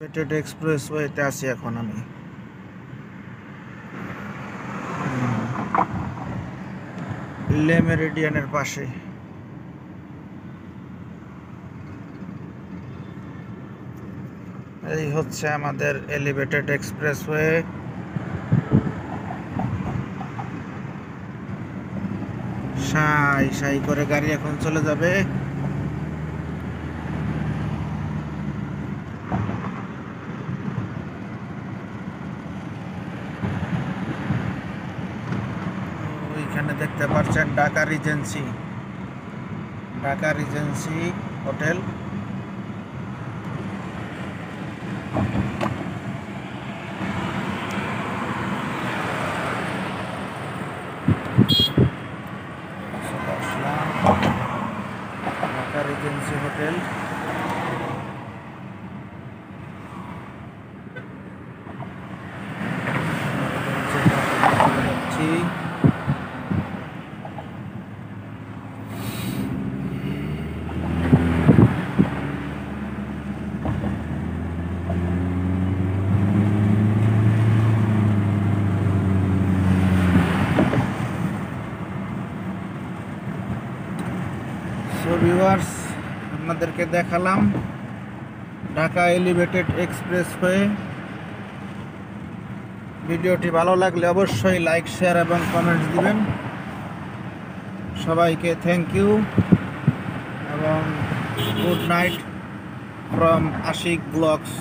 Elevated express ওয়েতে আছি এখন আমি। লে মেরিডিয়ানের পাশে। এই হচ্ছে আমাদের এলিভেটেড এক্সপ্রেসওয়ে সাই সাই করে গাড়ি এখন চলে যাবে। ওইখানে দেখতে পাচ্ছেন Dhaka Regency Dhaka Regency hotel চলে আসলাম। ঢাকা রিজেন্সি হোটেল যাচ্ছি Viewers আপনাদেরকে দেখালাম ঢাকা এলিভেটেড এক্সপ্রেস হয়ে ভিডিওটি ভালো লাগলে অবশ্যই লাইক শেয়ার এবং কমেন্টস দিবেন। সবাইকে থ্যাংক ইউ এবং good night from Ashik blogs